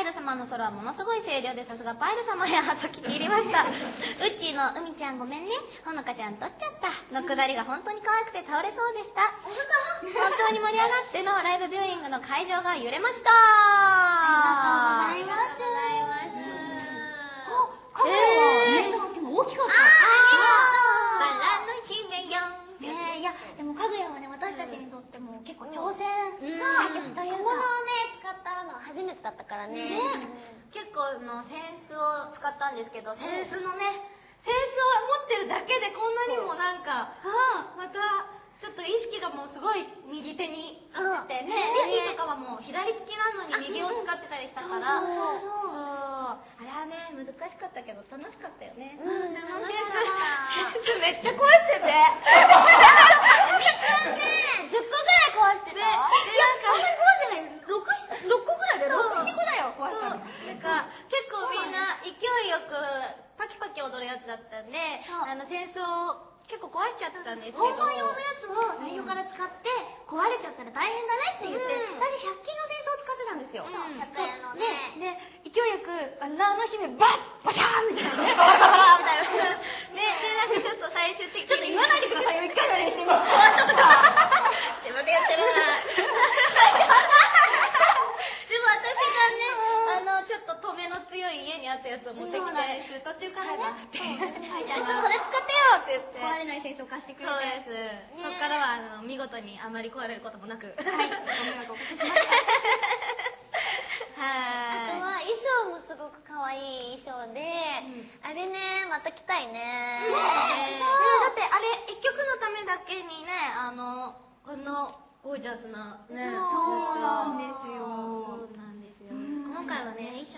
パイル様の空はものすごい声量でさすがパイル様やと聞き入りました。うっちーの「海ちゃんごめんね。ほのかちゃん取っちゃった」のくだりが本当に可愛くて倒れそうでした。本当に盛り上がってのライブビューイングの会場が揺れました。ありがとうございます。カメラは面がでも大きかったバラの姫よねえいやでもかぐやはね私たちにとっても結構挑戦うんした曲というかからね。結構のセンスを使ったんですけどセンスのねセンスを持ってるだけでこんなにもなんかまたちょっと意識がもうすごい右手にいっててね。リピとかはもう左利きなのに右を使ってたりしたから。そうあれはね難しかったけど楽しかったよね。うん。楽しかセンスめっちゃ壊しててでったね10個ぐらい壊してたでなんか6個ぐらいで67個だよ壊したのなんか結構みんな勢いよくパキパキ踊るやつだったんであの戦争を結構壊しちゃったんですけど。本番用のやつを最初から使って壊れちゃったら大変だねって言って、私100均の戦争を使ってたんですよ、うん。100円のね。で勢いよく「バラの姫バッバシャーン!」みたいなね。バラバラみたいなねでなんかちょっと最終的にちょっと言わないでくださいよ一回の練習で3つ壊したとか自分でやってるなでも私がね止めの強い家にあったやつを持ってきて途中からね。ってはいじゃあこれ使ってよって言って。壊れない戦争を貸してくれそうてです、そこからはあの見事にあまり壊れることもなく。はい。ご迷惑をおかけしましたあとはは衣装もすごく可愛い衣装で、あれねまた着たいね。いだってあれ一曲のためだけにねあのこのゴージャスなねそうなんですよ。そうなん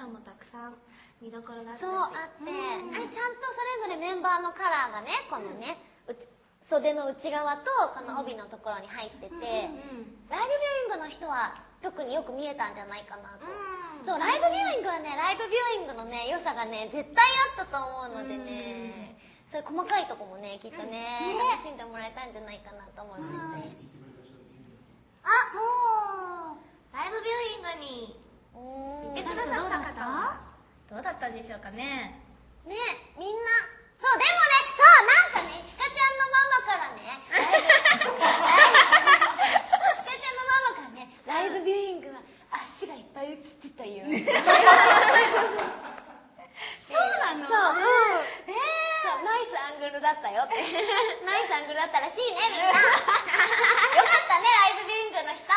もたくさん見どころがあったしそうあって、あれちゃんとそれぞれメンバーのカラーがねこのね、うち袖の内側とこの帯のところに入ってて、ライブビューイングの人は特によく見えたんじゃないかなと、うん。そうライブビューイングはねライブビューイングのね良さがね絶対あったと思うのでね、そういう細かいとこもねきっとね、楽しんでもらえたんじゃないかなと思います。ね、あもうライブビューイングにうん来てくださった方はどうだったんでしょうかね？ねみんな。そうでもねそうなんかね鹿ちゃんのママからね。鹿ちゃんのママからねライブビューイングは足がいっぱい映ってたよ。そうなの？そう、そうナイスアングルだったよって。ナイスアングルだったらしいねみんな。よかったねライブビューイングの人